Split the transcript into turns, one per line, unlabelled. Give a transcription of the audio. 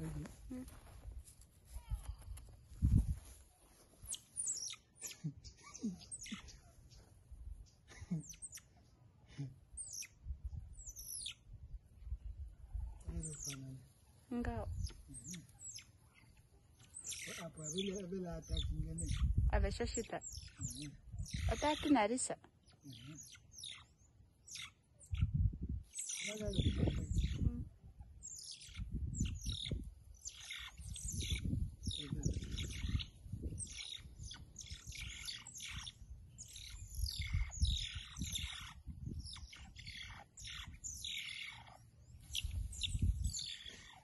Uhum.
Ngao. Abeshashita. Atatinarisa.